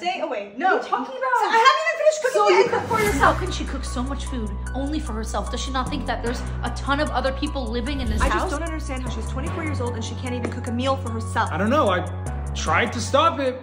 Stay away. No. What are you talking about? So I haven't even finished cooking So yet. you cook for yourself. How can she cook so much food only for herself? Does she not think that there's a ton of other people living in this I house? just don't understand how she's 24 years old and she can't even cook a meal for herself. I don't know. I tried to stop it.